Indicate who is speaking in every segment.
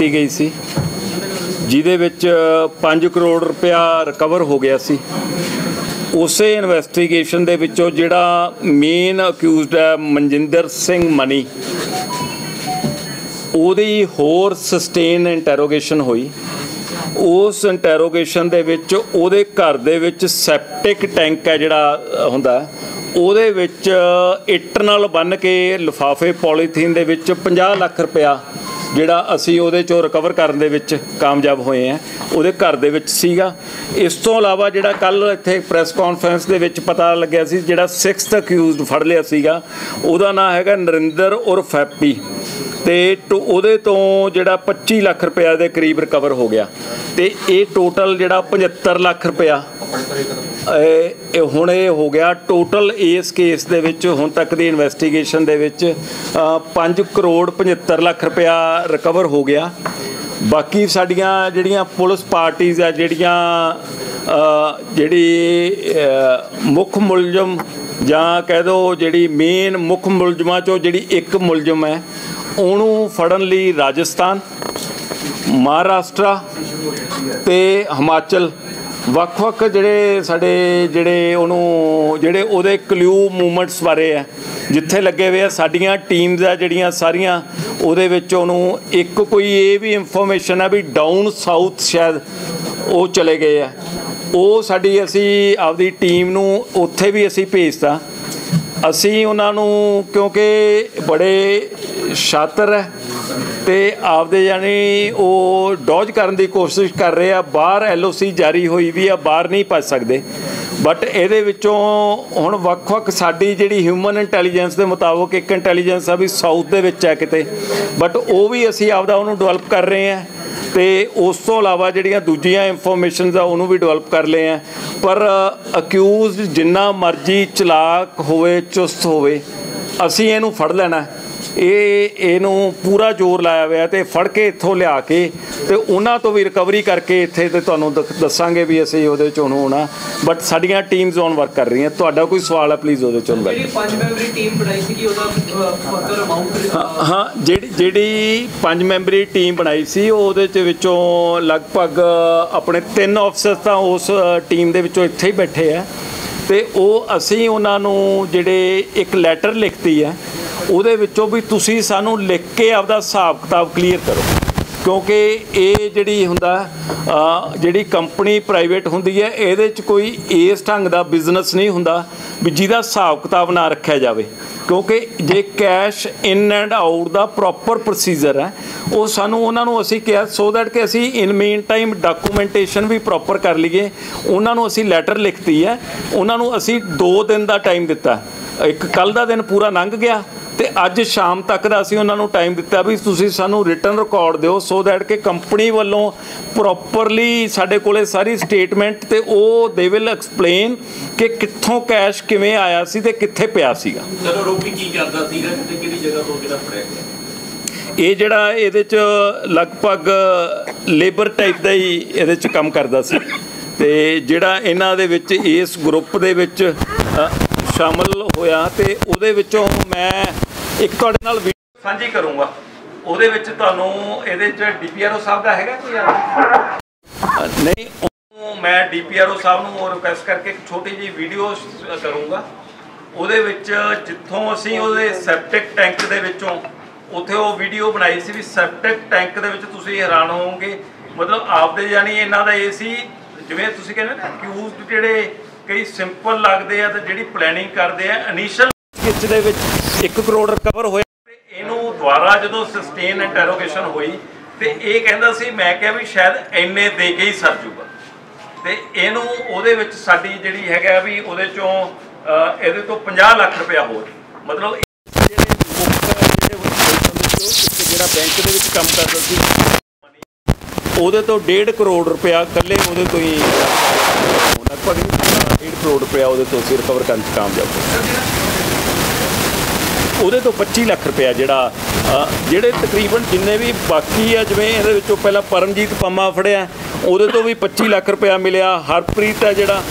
Speaker 1: ਕੀਤੀ ਗਈ ਸੀ, ਜਿਹਦੇ ਵਿੱਚ 5 ਕਰੋੜ ਰੁਪਇਆ ਰਿਕਵਰ ਹੋ ਗਿਆ ਸੀ। ਉਸੇ ਇਨਵੈਸਟੀਗੇਸ਼ਨ ਦੇ ਵਿੱਚੋਂ ਜਿਹੜਾ ਮੇਨ ਅਕਿਊਜ਼ਡ ਹੈ ਮਨਜਿੰਦਰ ਸਿੰਘ ਮਨੀ, ਉਹਦੀ ਹੋਰ ਸਸਟੇਨ ਇੰਟਰੋਗੇਸ਼ਨ ਹੋਈ। ਉਸ ਇੰਟਰੋਗੇਸ਼ਨ ਦੇ ਵਿੱਚ ਉਹਦੇ ਘਰ ਦੇ ਵਿੱਚ ਸੈਪਟਿਕ ਟੈਂਕ ਹੈ ਜਿਹੜਾ ਹੁੰਦਾ ਉਹਦੇ ਵਿੱਚ ਇੱਟ ਨਾਲ ਬੰਨ ਕੇ ਲਿਫਾਫੇ, ਪੋਲੀਥੀਨ ਦੇ ਵਿੱਚ 50 ਲੱਖ ਰੁਪਇਆ ਜਿਹੜਾ ਅਸੀਂ ਉਹਦੇ ਚੋਂ ਰਿਕਵਰ ਕਰਨ ਦੇ ਵਿੱਚ ਕਾਮਯਾਬ ਹੋਏ ਆ ਉਹਦੇ ਘਰ ਦੇ ਵਿੱਚ ਸੀਗਾ। ਇਸ ਤੋਂ ਇਲਾਵਾ ਜਿਹੜਾ ਕੱਲ ਇੱਥੇ ਪ੍ਰੈਸ ਕਾਨਫਰੰਸ ਦੇ ਵਿੱਚ ਪਤਾ ਲੱਗਿਆ ਸੀ, ਜਿਹੜਾ 6th ਅਕਿਊਜ਼ਡ ਫੜ ਲਿਆ ਸੀਗਾ, ਉਹਦਾ ਨਾਮ ਹੈਗਾ ਨਰਿੰਦਰ ਉਰਫ ਹੈਪੀ ਤੇ ਟੋ- ਉਹਦੇ ਤੋਂ ਜਿਹੜਾ 25 ਲੱਖ ਰੁਪਇਆ ਦੇ ਕਰੀਬ ਰਿਕਵਰ ਹੋ ਗਿਆ। ਤੇ ਇਹ ਟੋਟਲ ਜਿਹੜਾ 75 ਲੱਖ ਰੁਪਇਆ ਇਹ ਹੁਣ ਇਹ ਹੋ ਗਿਆ ਟੋਟਲ ਇਸ ਕੇਸ ਦੇ ਵਿੱਚ, ਹੁਣ ਤੱਕ ਦੀ ਇਨਵੈਸਟੀਗੇਸ਼ਨ ਦੇ ਵਿੱਚ 5 ਕਰੋੜ 75 ਲੱਖ ਰੁਪਇਆ ਰਿਕਵਰ ਹੋ ਗਿਆ। ਬਾਕੀ ਸਾਡੀਆਂ ਜਿਹੜੀਆਂ ਪੁਲਿਸ ਪਾਰਟੀਆਂ ਆ, ਜਿਹੜੀਆਂ ਜਿਹੜੀ ਮੁੱਖ ਮੁਲਜ਼ਮ ਜਾਂ ਕਹਿ ਦੋ ਜਿਹੜੀ ਮੇਨ ਮੁੱਖ ਮੁਲਜ਼ਮਾਂ ਚੋਂ ਜਿਹੜੀ ਇੱਕ ਮੁਲਜ਼ਮ ਹੈ, ਉਹਨੂੰ ਫੜਨ ਲਈ ਰਾਜਸਥਾਨ, ਮਹਾਰਾਸ਼ਟਰ ਤੇ ਹਿਮਾਚਲ। ਵੱਖ-ਵੱਖ ਜਿਹੜੇ ਸਾਡੇ ਜਿਹੜੇ ਉਹਨੂੰ ਜਿਹੜੇ ਉਹਦੇ ਕਲਿਊ ਮੂਵਮੈਂਟਸ ਬਾਰੇ ਹੈ, ਜਿੱਥੇ ਲੱਗੇ ਹੋਏ ਆ, ਸਾਡੀਆਂ ਟੀਮਸ ਆ ਜਿਹੜੀਆਂ ਸਾਰੀਆਂ, ਉਹਦੇ ਵਿੱਚ ਉਹਨੂੰ ਇੱਕ ਕੋਈ ਇਹ ਵੀ ਇਨਫੋਰਮੇਸ਼ਨ ਆ ਵੀ ਡਾਊਨ ਸਾਊਥ ਸ਼ਾਇਦ ਉਹ ਚਲੇ ਗਏ ਆ। ਉਹ ਸਾਡੀ ਅਸੀਂ ਆਪਦੀ ਟੀਮ ਨੂੰ ਉੱਥੇ ਵੀ ਅਸੀਂ ਭੇਜਤਾ। ਅਸੀਂ ਉਹਨਾਂ ਨੂੰ ਕਿਉਂਕਿ ਬੜੇ ਸ਼ਾਤਰ ਹੈ ਤੇ ਆਪਦੇ ਯਾਨੀ ਉਹ ਡੌਜ ਕਰਨ ਦੀ ਕੋਸ਼ਿਸ਼ ਕਰ ਰਹੇ ਆ। ਬਾਹਰ ਐਲਓਸੀ ਜਾਰੀ ਹੋਈ ਵੀ ਆ, ਬਾਹਰ ਨਹੀਂ ਭੱਜ ਸਕਦੇ। ਬਟ ਇਹਦੇ ਵਿੱਚੋਂ ਹੁਣ ਵੱਖ-ਵੱਖ ਸਾਡੀ ਜਿਹੜੀ ਹਿਊਮਨ ਇੰਟੈਲੀਜੈਂਸ ਦੇ ਮੁਤਾਬਕ ਇੱਕ ਇੰਟੈਲੀਜੈਂਸ ਆ ਵੀ ਸਾਊਥ ਦੇ ਵਿੱਚ ਹੈ ਕਿਤੇ। ਬਟ ਉਹ ਵੀ ਅਸੀਂ ਆਪਦਾ ਉਹਨੂੰ ਡਿਵੈਲਪ ਕਰ ਰਹੇ ਆ ਤੇ ਉਸ ਤੋਂ ਇਲਾਵਾ ਜਿਹੜੀਆਂ ਦੂਜੀਆਂ ਇਨਫੋਰਮੇਸ਼ਨਸ ਆ, ਉਹਨੂੰ ਵੀ ਡਿਵੈਲਪ ਕਰ ਲਏ ਆ। ਪਰ ਅਕਿਊਜ਼ਡ ਜਿੰਨਾ ਮਰਜ਼ੀ ਚਲਾਕ ਹੋਵੇ, ਚੁਸਤ ਹੋਵੇ, ਅਸੀਂ ਇਹਨੂੰ ਫੜ ਲੈਣਾ। ਇਹ ਇਹਨੂੰ ਪੂਰਾ ਜ਼ੋਰ ਲਾਇਆ ਹੋਇਆ ਤੇ ਫੜ ਕੇ ਇੱਥੋਂ ਲਿਆ ਕੇ ਤੇ ਉਹਨਾਂ ਤੋਂ ਵੀ ਰਿਕਵਰੀ ਕਰਕੇ ਇੱਥੇ ਤੇ ਤੁਹਾਨੂੰ ਦੱਸ- ਦੱਸਾਂਗੇ ਵੀ ਅਸੀਂ ਉਹਦੇ ਚੋਂ ਹੋਣਾ ਬਟ ਸਾਡੀਆਂ ਟੀਮਸ ਔਨ ਵਰਕ ਕਰ ਰਹੀਆਂ। ਤੁਹਾਡਾ ਕੋਈ ਸਵਾਲ ਹੈ ਪਲੀਜ਼ ਉਹਦੇ ਚੋਂ
Speaker 2: ਜਿਹੜੀ ਪੰਜ ਮੈਂਬਰੀ ਟੀਮ ਬਣਾਈ ਸੀਗੀ ਉਹਦਾ ਫਰਦਰ ਅਮਾਉਂਟ
Speaker 1: ਹਾਂ ਜਿਹੜੀ ਜਿਹੜੀ ਪੰਜ ਮੈਂਬਰੀ ਟੀਮ ਬਣਾਈ ਸੀ ਉਹਦੇ ਚ ਵਿੱਚੋਂ ਲਗਭਗ ਆਪਣੇ ਤਿੰਨ ਆਫਸਰਸ ਤਾਂ ਉਸ ਟੀਮ ਦੇ ਵਿੱਚੋਂ ਇੱਥੇ ਹੀ ਬੈਠੇ ਆ। ਤੇ ਉਹ ਅਸੀਂ ਉਹਨਾਂ ਨੂੰ ਜਿਹੜੇ ਇੱਕ ਲੈਟਰ ਲਿਖਤੀ ਹੈ ਉਹਦੇ ਵਿੱਚੋਂ ਵੀ ਤੁਸੀਂ ਸਾਨੂੰ ਲਿਖ ਕੇ ਆਪਦਾ ਹਿਸਾਬ ਕਿਤਾਬ ਕਲੀਅਰ ਕਰੋ। ਕਿਉਂਕਿ ਇਹ ਜਿਹੜੀ ਹੁੰਦਾ ਜਿਹੜੀ ਕੰਪਨੀ ਪ੍ਰਾਈਵੇਟ ਹੁੰਦੀ ਹੈ, ਇਹਦੇ 'ਚ ਕੋਈ ਇਸ ਢੰਗ ਦਾ ਬਿਜ਼ਨਸ ਨਹੀਂ ਹੁੰਦਾ ਵੀ ਜਿਹਦਾ ਹਿਸਾਬ ਕਿਤਾਬ ਨਾ ਰੱਖਿਆ ਜਾਵੇ। ਕਿਉਂਕਿ ਜੇ ਕੈਸ਼ ਇਨ ਐਂਡ ਆਊਟ ਦਾ ਪ੍ਰੋਪਰ ਪ੍ਰੋਸੀਜਰ ਹੈ, ਉਹ ਸਾਨੂੰ ਉਹਨਾਂ ਨੂੰ ਅਸੀਂ ਕਿਹਾ ਸੋ ਦੈਟ ਕਿ ਅਸੀਂ ਇਨ ਮੇਨ ਟਾਈਮ ਡਾਕੂਮੈਂਟੇਸ਼ਨ ਵੀ ਪ੍ਰੋਪਰ ਕਰ ਲਈਏ। ਉਹਨਾਂ ਨੂੰ ਅਸੀਂ ਲੈਟਰ ਲਿਖਤੀ ਹੈ, ਉਹਨਾਂ ਨੂੰ ਅਸੀਂ 2 ਦਿਨ ਦਾ ਟਾਈਮ ਦਿੱਤਾ। ਇੱਕ ਕੱਲ ਦਾ ਦਿਨ ਪੂਰਾ ਲੰਘ ਗਿਆ ਤੇ ਅੱਜ ਸ਼ਾਮ ਤੱਕ ਦਾ ਅਸੀਂ ਉਹਨਾਂ ਨੂੰ ਟਾਈਮ ਦਿੱਤਾ ਵੀ ਤੁਸੀਂ ਸਾਨੂੰ ਰਿਟਰਨ ਰਿਕਾਰਡ ਦਿਓ ਸੋ ਦੈਟ ਕਿ ਕੰਪਨੀ ਵੱਲੋਂ ਪ੍ਰੋਪਰਲੀ ਸਾਡੇ ਕੋਲੇ ਸਾਰੀ ਸਟੇਟਮੈਂਟ ਤੇ ਉਹ ਦੇ ਵਿਲ ਐਕਸਪਲੇਨ ਕਿ ਕਿੱਥੋਂ ਕੈਸ਼ ਕਿਵੇਂ ਆਇਆ ਸੀ ਤੇ ਕਿੱਥੇ ਪਿਆ ਸੀਗਾ।
Speaker 3: ਚਲੋ ਰੋਪੀ ਕੀ ਕਰਦਾ ਸੀਗਾ ਤੇ ਕਿਹੜੀ ਜਗ੍ਹਾ ਤੋਂ ਕਿਹੜਾ ਫੜਿਆ
Speaker 1: ਇਹ ਜਿਹੜਾ ਇਹਦੇ ਚ ਲਗਭਗ ਲੇਬਰ ਟਾਈਪ ਦਾ ਹੀ ਇਹਦੇ ਚ ਕੰਮ ਕਰਦਾ ਸੀ। ਤੇ ਜਿਹੜਾ ਇਹਨਾਂ ਦੇ ਵਿੱਚ ਇਸ ਗਰੁੱਪ ਦੇ ਵਿੱਚ ਸ਼ਾਮਲ ਹੋਇਆ ਤੇ ਉਹਦੇ ਵਿੱਚੋਂ ਮੈਂ ਇੱਕ ਤੁਹਾਡੇ ਨਾਲ ਵੀਡੀਓ ਸਾਂਝੀ ਕਰੂੰਗਾ। ਉਹਦੇ ਵਿੱਚ ਤੁਹਾਨੂੰ ਇਹਦੇ ਚ ਡੀਪੀਆਰਓ ਸਾਹਿਬ ਦਾ ਹੈਗਾ ਕੋਈ ਨਹੀਂ ਉਹ ਮੈਂ ਡੀਪੀਆਰਓ ਸਾਹਿਬ ਨੂੰ ਉਹ ਰਿਕੁਐਸਟ ਕਰਕੇ ਇੱਕ ਛੋਟੀ ਜਿਹੀ ਵੀਡੀਓ ਕਰੂੰਗਾ। ਉਹਦੇ ਵਿੱਚ ਜਿੱਥੋਂ ਅਸੀਂ ਉਹਦੇ ਸੈਪਟਿਕ ਟੈਂਕ ਦੇ ਵਿੱਚੋਂ ਉੱਥੇ ਉਹ ਵੀਡੀਓ ਬਣਾਈ ਸੀ ਵੀ ਸੈਪਟਿਕ ਟੈਂਕ ਦੇ ਵਿੱਚ ਤੁਸੀਂ ਹੈਰਾਨ ਹੋਵੋਗੇ। ਮਤਲਬ ਆਪਦੇ ਜਾਨੀ ਇਹਨਾਂ ਦਾ ਇਹ ਸੀ ਜਿਵੇਂ ਤੁਸੀਂ ਕਹਿੰਦੇ ਨਾ ਅਕਿਊਜ਼ਡ ਜਿਹੜੇ ਕਈ ਸਿੰਪਲ ਲੱਗਦੇ ਆ ਤੇ ਜਿਹੜੀ ਪਲੈਨਿੰਗ ਕਰਦੇ ਆ ਇਨੀਸ਼ੀਅਲ ਕਿਚ ਦੇ ਵਿੱਚ 1 ਕਰੋੜ ਰਿਕਵਰ ਹੋਇਆ। ਤੇ ਇਹਨੂੰ ਦੁਬਾਰਾ ਜਦੋਂ ਸਸਟੇਨ ਇੰਟਰੋਗੇਸ਼ਨ ਹੋਈ ਤੇ ਇਹ ਕਹਿੰਦਾ ਸੀ ਮੈਂ ਕਿਹਾ ਵੀ ਸ਼ਾਇਦ ਐਨੇ ਦੇ ਕੇ ਹੀ ਸਰ ਜੂਗਾ। ਤੇ ਇਹਨੂੰ ਉਹਦੇ ਵਿੱਚ ਸਾਡੀ ਜਿਹੜੀ ਹੈਗਾ ਵੀ ਉਹਦੇ ਚੋਂ ਇਹਦੇ ਤੋਂ 50 ਲੱਖ ਰੁਪਇਆ ਹੋਰ। ਮਤਲਬ ਮੁੱਖ ਜਿਹੜਾ ਬੈਂਕ ਦੇ ਵਿੱਚ ਕੰਮ ਕਰਦਾ ਸੀ ਉਹਦੇ ਤੋਂ 1.5 ਕਰੋੜ ਰੁਪਇਆ ਇਕੱਲੇ ਉਹਦੇ ਤੋਂ ਹੀ ਲਗਭਗ 1.5 ਕਰੋੜ ਰੁਪਇਆ ਉਹਦੇ ਤੋਂ ਅਸੀਂ ਰਿਕਵਰ ਕਰਨ 'ਚ ਕਾਮਯਾਬ ਹੋਏ ਉਹਦੇ ਤੋਂ 25 ਲੱਖ ਰੁਪਇਆ ਜਿਹੜਾ ਜਿਹੜੇ ਤਕਰੀਬਨ ਜਿੰਨੇ ਵੀ ਬਾਕੀ ਆ, ਜਿਵੇਂ ਇਹਦੇ ਵਿੱਚੋਂ ਪਹਿਲਾਂ ਪਰਮਜੀਤ ਪੰਮਾ ਫੜਿਆ, ਉਹਦੇ ਤੋਂ ਵੀ 25 ਲੱਖ ਰੁਪਇਆ ਮਿਲਿਆ। ਹਰਪ੍ਰੀਤ ਹੈ ਜਿਹੜਾ,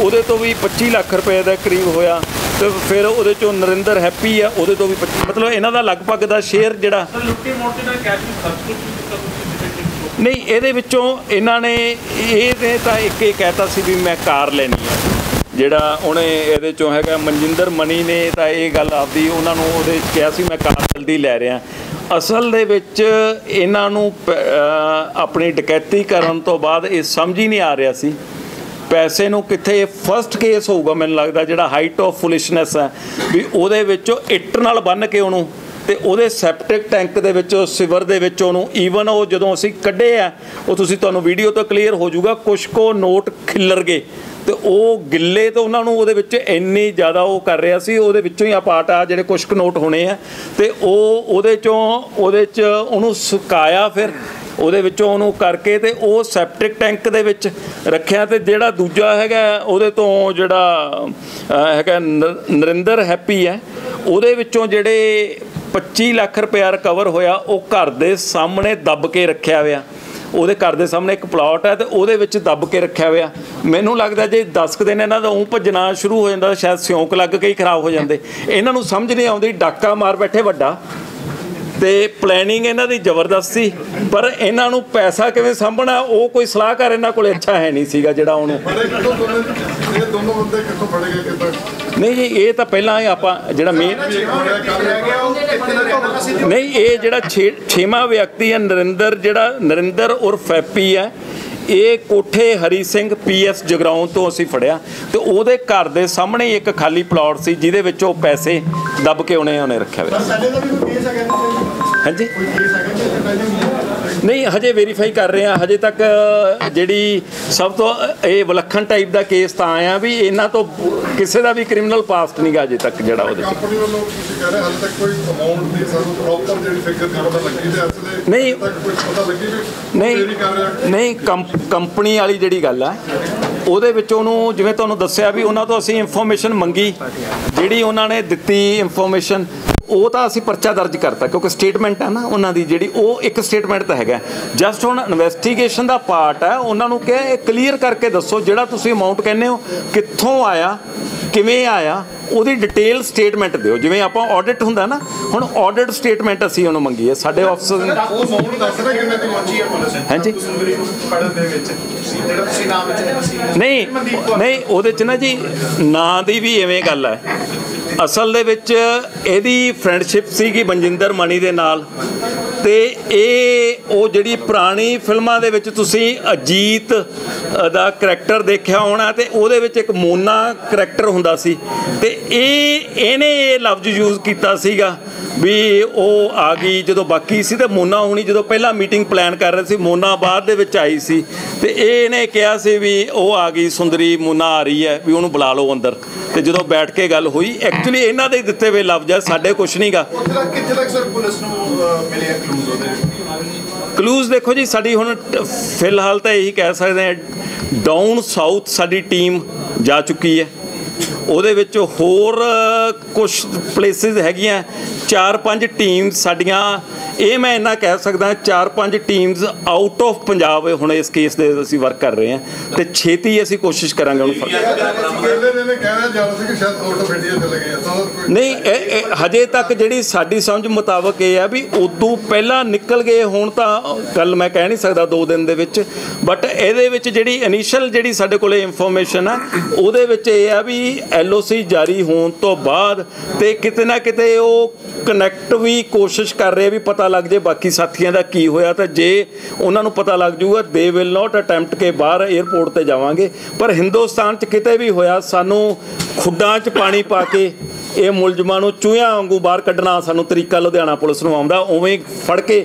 Speaker 1: ਉਹਦੇ ਤੋਂ ਵੀ 25 ਲੱਖ ਰੁਪਏ ਦਾ ਕਰੀਬ ਹੋਇਆ। ਤੇ ਫਿਰ ਉਹਦੇ ਚੋਂ ਨਰਿੰਦਰ ਹੈਪੀ ਆ, ਉਹਦੇ ਤੋਂ ਵੀ 25 ਮਤਲਬ ਇਹਨਾਂ ਦਾ ਲਗਭਗ ਦਾ ਸ਼ੇਅਰ ਜਿਹੜਾ
Speaker 3: ਲੁੱਟੀ ਮੋਟੀ ਨਾਲ ਕੈਸ਼ ਖਰਚ
Speaker 1: ਨਹੀਂ, ਇਹਦੇ ਵਿੱਚੋਂ ਇਹਨਾਂ ਨੇ ਇਹਨੇ ਤਾਂ ਇੱਕ ਇਹ ਕਹਿਤਾ ਸੀ ਵੀ ਮੈਂ ਕਾਰ ਲੈਣੀ ਹੈ ਜਿਹੜਾ ਉਹਨੇ ਇਹਦੇ ਚੋਂ ਹੈਗਾ ਮਨਜਿੰਦਰ ਮਨੀ ਨੇ ਤਾਂ ਇਹ ਗੱਲ ਆਪਦੀ ਉਹਨਾਂ ਨੂੰ ਉਹਦੇ ਕਿਹਾ ਸੀ, ਮੈਂ ਕਾਰ ਜਲਦੀ ਲੈ ਰਿਹਾ। ਅਸਲ ਦੇ ਵਿੱਚ ਇਹਨਾਂ ਨੂੰ ਪ- ਆਪਣੀ ਡਕੈਤੀ ਕਰਨ ਤੋਂ ਬਾਅਦ ਇਹ ਸਮਝ ਹੀ ਨਹੀਂ ਆ ਰਿਹਾ ਸੀ। ਪੈਸੇ ਨੂੰ ਕਿੱਥੇ ਫਰਸਟ ਕੇਸ ਹੋਊਗਾ, ਮੈਨੂੰ ਲੱਗਦਾ, ਜਿਹੜਾ ਹਾਈਟ ਆਫ ਫੁਲਿਸ਼ਨੈਸ ਹੈ, ਵੀ ਉਹਦੇ ਵਿੱਚੋਂ ਇੱਟ ਨਾਲ ਬੰਨ ਕੇ ਉਹਨੂੰ ਤੇ ਉਹਦੇ ਸੈਪਟਿਕ ਟੈਂਕ ਦੇ ਵਿੱਚ ਸਿਵਰ ਦੇ ਵਿੱਚ ਉਹਨੂੰ ਈਵਨ ਉਹ ਜਦੋਂ ਅਸੀਂ ਕੱਢੇ ਆ, ਉਹ ਤੁਸੀਂ ਤੁਹਾਨੂੰ ਵੀਡੀਓ ਤੋਂ ਕਲੀਅਰ ਹੋ ਜਾਊਗਾ, ਕੁਛ ਕੋ ਨੋਟ ਖਿੱਲਰ ਗਏ। ਤੇ ਉਹ ਗਿੱਲੇ ਤੋਂ ਉਹਨਾਂ ਨੂੰ ਉਹਦੇ ਵਿੱਚ ਇੰਨੀ ਜ਼ਿਆਦਾ ਉਹ ਕਰ ਰਿਹਾ ਸੀ, ਉਹਦੇ ਵਿੱਚੋਂ ਹੀ ਆ ਪਾਰਟ ਆ ਜਿਹੜੇ ਕੁਸ਼ਕ ਨੋਟ ਹੋਣੇ ਆ। ਤੇ ਉਹ ਉਹਦੇ ਚੋਂ, ਉਹਦੇ ਚ ਉਹਨੂੰ ਸੁਕਾਇਆ ਫਿਰ, ਉਹਦੇ ਵਿੱਚੋਂ ਉਹਨੂੰ ਕਰਕੇ ਤੇ ਉਹ ਸੈਪਟਿਕ ਟੈਂਕ ਦੇ ਵਿੱਚ ਰੱਖਿਆ ਤੇ ਜਿਹੜਾ ਦੂਜਾ ਹੈਗਾ, ਉਹਦੇ ਤੋਂ ਜਿਹੜਾ ਹੈਗਾ ਨਰ- ਨਰਿੰਦਰ ਹੈਪੀ ਹੈ, ਉਹਦੇ ਵਿੱਚੋਂ ਜਿਹੜੇ 25 ਲੱਖ ਰੁਪਇਆ ਰਿਕਵਰ ਹੋਇਆ, ਉਹ ਘਰ ਦੇ ਸਾਹਮਣੇ ਦੱਬ ਕੇ ਰੱਖਿਆ ਹੋਇਆ। ਉਹਦੇ ਘਰ ਦੇ ਸਾਹਮਣੇ ਇੱਕ ਪਲਾਟ ਹੈ ਤੇ ਉਹਦੇ ਵਿੱਚ ਦੱਬ ਕੇ ਰੱਖਿਆ ਹੋਇਆ। ਮੈਨੂੰ ਲੱਗਦਾ ਜੇ 10 ਕੁ ਦਿਨ ਇਹਨਾਂ ਦਾ ਉਹ ਭੱਜਣਾ ਸ਼ੁਰੂ ਹੋ ਜਾਂਦਾ, ਸ਼ਾਇਦ ਸਿਉਂਕ ਲੱਗ ਕੇ ਹੀ ਖਰਾਬ ਹੋ ਜਾਂਦੇ। ਇਹਨਾਂ ਨੂੰ ਸਮਝ ਨਹੀਂ ਆਉਂਦੀ, ਡਾਕਾ ਮਾਰ ਬੈਠੇ ਵੱਡਾ। ਤੇ ਪਲੈਨਿੰਗ ਇਹਨਾਂ ਦੀ ਜ਼ਬਰਦਸਤ ਸੀ ਪਰ ਇਹਨਾਂ ਨੂੰ ਪੈਸਾ ਕਿਵੇਂ ਸਾਂਭਣਾ ਉਹ ਕੋਈ ਸਲਾਹਕਾਰ ਇਹਨਾਂ ਕੋਲ ਅੱਛਾ ਹੈ ਨਹੀਂ ਸੀਗਾ ਜਿਹੜਾ ਉਹਨੂੰ।
Speaker 4: ਬੜੇ ਕਿੱਥੋਂ ਦੋਨੇ? ਇਹ ਦੋਨੋਂ ਬੰਦੇ ਕਿੱਥੋਂ ਫੜੇ ਗਏ ਕਿੱਦਾਂ?
Speaker 1: ਨਹੀਂ ਜੀ ਇਹ ਤਾਂ ਪਹਿਲਾਂ ਹੀ ਆਪਾਂ ਜਿਹੜਾ ਮੇਨ ਨਹੀਂ ਇਹ ਜਿਹੜਾ ਛੇ- ਛੇਵਾਂ ਵਿਅਕਤੀ ਹੈ ਨਰਿੰਦਰ ਜਿਹੜਾ ਨਰਿੰਦਰ ਉਰਫ ਹੈਪੀ ਹੈ ਇਹ ਕੋਠੇ ਹਰੀ ਸਿੰਘ ਪੀਐਸ ਜਗਰਾਉਂ ਤੋਂ ਅਸੀਂ ਫੜਿਆ ਤੇ ਉਹਦੇ ਘਰ ਦੇ ਸਾਹਮਣੇ ਇੱਕ ਖਾਲੀ ਪਲਾਟ ਸੀ ਜਿਹਦੇ ਵਿੱਚ ਉਹ ਪੈਸੇ ਦੱਬ ਕੇ ਉਹਨੇ ਉਹਨੇ ਰੱਖਿਆ ਹੋਇਆ। ਹਾਂਜੀ? ਨਹੀਂ ਹਜੇ ਵੈਰੀਫਾਈ ਕਰ ਰਹੇ ਆ ਹਜੇ ਤੱਕ ਜਿਹੜੀ ਸਭ ਤੋਂ ਇਹ ਵਿਲੱਖਣ ਟਾਈਪ ਦਾ ਕੇਸ ਤਾਂ ਆਇਆ ਵੀ ਇਹਨਾਂ ਤੋਂ ਕਿਸੇ ਦਾ ਵੀ ਕ੍ਰਿਮੀਨਲ ਪਾਸਟ ਨਹੀਂਗਾ ਅਜੇ ਤੱਕ ਜਿਹੜਾ ਉਹਦੇ
Speaker 4: ਕੰਪਨੀ ਵੱਲੋਂ ਤੁਸੀਂ ਕਹਿ ਰਹੇ ਹਾਲੇ ਤੱਕ ਕੋਈ ਅਮਾਉਂਟ ਨਹੀਂ ਸਾਨੂੰ ਪ੍ਰੋਪਰ ਜਿਹੜੀ ਫਿਗਰ ਦੀ ਪਤਾ ਲੱਗੀ ਤੇ ਅਸਲੇ
Speaker 1: ਨਹੀਂ।
Speaker 4: ਪਤਾ ਲੱਗੀ
Speaker 1: ਨਹੀਂ ਨਹੀਂ ਕੰਪ- ਕੰਪਨੀ ਵਾਲੀ ਜਿਹੜੀ ਗੱਲ ਆ ਉਹਦੇ ਵਿੱਚ ਉਹਨੂੰ ਜਿਵੇਂ ਤੁਹਾਨੂੰ ਦੱਸਿਆ ਵੀ ਉਹਨਾਂ ਤੋਂ ਅਸੀਂ ਇਨਫੋਰਮੇਸ਼ਨ ਮੰਗੀ ਜਿਹੜੀ ਉਹਨਾਂ ਨੇ ਦਿੱਤੀ ਇਨਫੋਰਮੇਸ਼ਨ ਉਹ ਤਾਂ ਅਸੀਂ ਪਰਚਾ ਦਰਜ ਕਰਤਾ ਕਿਉਂਕਿ ਸਟੇਟਮੈਂਟ ਹੈ ਨਾ ਉਹਨਾਂ ਦੀ ਜਿਹੜੀ ਉਹ ਇੱਕ ਸਟੇਟਮੈਂਟ ਤਾਂ ਹੈਗਾ। ਜਸਟ ਹੁਣ ਇਨਵੈਸਟੀਗੇਸ਼ਨ ਦਾ ਪਾਰਟ ਹੈ ਉਹਨਾਂ ਨੂੰ ਕਿਹਾ ਇਹ ਕਲੀਅਰ ਕਰਕੇ ਦੱਸੋ ਜਿਹੜਾ ਤੁਸੀਂ ਅਮਾਉਂਟ ਕਹਿੰਦੇ ਹੋ ਕਿੱਥੋਂ ਆਇਆ ਕਿਵੇਂ ਆਇਆ ਉਹਦੀ ਡਿਟੇਲ ਸਟੇਟਮੈਂਟ ਦਿਓ। ਜਿਵੇਂ ਆਪਾਂ ਆਡਿਟ ਹੁੰਦਾ ਨਾ ਹੁਣ ਆਡਿਟ ਸਟੇਟਮੈਂਟ ਅਸੀਂ ਉਹਨੂੰ ਮੰਗੀ ਹੈ ਸਾਡੇ ਆਫਿਸਰ ਨੇ ਹਾਂਜੀ ਨਹੀਂ ਨਹੀਂ ਉਹਦੇ ਚ ਨਾ ਜੀ ਨਾਂ ਦੀ ਵੀ ਐਵੇਂ ਗੱਲ ਹੈ ਅਸਲ ਦੇ ਵਿੱਚ ਇਹਦੀ ਫਰੈਂਡਸ਼ਿਪ ਸੀਗੀ ਮਨਜਿੰਦਰ ਮਣੀ ਦੇ ਨਾਲ। ਤੇ ਇਹ, ਉਹ ਜਿਹੜੀ ਪੁਰਾਣੀ ਫਿਲਮਾਂ ਦੇ ਵਿੱਚ ਤੁਸੀਂ ਅਜੀਤ ਦਾ ਕਰੈਕਟਰ ਦੇਖਿਆ ਹੋਣਾ ਤੇ ਉਹਦੇ ਵਿੱਚ ਇੱਕ ਮੋਨਾ ਕਰੈਕਟਰ ਹੁੰਦਾ ਸੀ। ਤੇ ਇਹ, ਇਹਨੇ ਇਹ ਲਫ਼ਜ਼ ਯੂਜ਼ ਕੀਤਾ ਸੀਗਾ। ਵੀ ਉਹ ਆ ਗਈ ਜਦੋਂ ਬਾਕੀ ਸੀ ਤੇ ਮੋਨਾ ਹੋਣੀ ਜਦੋਂ ਪਹਿਲਾਂ ਮੀਟਿੰਗ ਪਲਾਨ ਕਰ ਰਹੇ ਸੀ ਮੋਨਾ ਬਾਅਦ ਦੇ ਵਿੱਚ ਆਈ ਸੀ। ਤੇ ਇਹ ਇਹਨੇ ਕਿਹਾ ਸੀ ਵੀ ਉਹ ਆ ਗਈ ਸੁੰਦਰੀ ਮੋਨਾ ਆ ਰਹੀ ਹੈ ਵੀ ਉਹਨੂੰ ਬੁਲਾ ਲਓ ਅੰਦਰ। ਤੇ ਜਦੋਂ ਬੈਠ ਕੇ ਗੱਲ ਹੋਈ ਐਕਚੁਅਲੀ ਇਹਨਾਂ ਦੇ ਦਿੱਤੇ ਹੋਏ ਲਫ਼ਜ਼ ਆ ਸਾਡੇ ਕੁਝ ਨਹੀਂਗਾ
Speaker 4: ਕਿੱਥੇ ਤੱਕ ਸਰ ਪੁਲਿਸ ਨੂੰ ਅਹ, ਮਿਲੇ ਕਲੂਜ਼ ਉਹਦੇ?
Speaker 1: ਕਲੂਜ਼ ਦੇਖੋ ਜੀ ਸਾਡੀ ਹੁਣ ਫਿਲਹਾਲ ਤਾਂ ਇਹੀ ਕਹਿ ਸਕਦੇ ਹਾਂ ਡਾਊਨ ਸਾਊਥ ਸਾਡੀ ਟੀਮ ਜਾ ਚੁੱਕੀ ਹੈ। ਉਹਦੇ ਵਿੱਚ ਹੋਰ ਕੁਝ ਪਲੇਸਿਸ ਹੈਗੀਆਂ। ਚਾਰ ਪੰਜ ਟੀਮ ਸਾਡੀਆਂ। ਇਹ ਮੈਂ ਇੰਨਾ ਕਹਿ ਸਕਦਾ, ਚਾਰ ਪੰਜ ਟੀਮਸ ਆਊਟ ਆਫ ਪੰਜਾਬ ਹੁਣ ਇਸ ਕੇਸ ਦੇ ਅਸੀਂ ਵਰਕ ਕਰ ਰਹੇ ਹਾਂ। ਤੇ ਛੇਤੀ ਅਸੀਂ ਕੋਸ਼ਿਸ਼ ਕਰਾਂਗੇ ਉਹਨੂੰ ਫੜ ਨਹੀਂ ਹਜੇ ਤੱਕ ਜਿਹੜੀ ਸਾਡੀ ਸਮਝ ਮੁਤਾਬਕ ਇਹ ਆ ਵੀ ਉਦੋਂ ਪਹਿਲਾਂ ਨਿਕਲ ਗਏ ਹੁਣ ਤਾਂ ਗੱਲ ਮੈਂ ਕਹਿ ਨਹੀਂ ਸਕਦਾ 2 ਦਿਨ ਦੇ ਵਿੱਚ। ਬਟ ਇਹਦੇ ਵਿੱਚ ਜਿਹੜੀ ਇਨੀਸ਼ੀਅਲ ਜਿਹੜੀ ਸਾਡੇ ਕੋਲੇ ਇਨਫੋਰਮੇਸ਼ਨ ਆ, ਉਹਦੇ ਵਿੱਚ ਇਹ ਆ ਵੀ ਐਲਓਸੀ ਜਾਰੀ ਹੋਣ ਤੋਂ ਬਾਅਦ ਤੇ ਕਿਤੇ ਨਾ ਕਿਤੇ ਉਹ ਕਨੈਕਟ ਵੀ ਕੋਸ਼ਿਸ਼ ਕਰ ਰਹੇ ਵੀ ਪਤਾ ਲੱਗ ਜੇ ਬਾਕੀ ਸਾਥੀਆਂ ਦਾ ਕੀ ਹੋਇਆ ਤਾਂ ਜੇ ਉਹਨਾਂ ਨੂੰ ਪਤਾ ਲੱਗ ਜੂਗਾ ਦੇ ਵਿਲ ਨਾਟ ਅਟੈਂਪਟ ਕੇ ਬਾਹਰ 에ਅਰਪੋਰਟ ਤੇ ਜਾਵਾਂਗੇ। ਪਰ ਹਿੰਦੁਸਤਾਨ 'ਚ ਕਿਤੇ ਵੀ ਹੋਇਆ, ਸਾਨੂੰ ਖੁੱਡਾਂ 'ਚ ਪਾਣੀ ਪਾ ਕੇ ਇਹ ਮੁਲਜ਼ਮਾਂ ਨੂੰ ਚੂਹਿਆਂ ਵਾਂਗੂ ਬਾਹਰ ਕੱਢਣਾ ਸਾਨੂੰ ਤਰੀਕਾ ਲੁਧਿਆਣਾ ਪੁਲਿਸ ਨੂੰ ਆਉਂਦਾ ਉਵੇਂ ਫੜ ਕੇ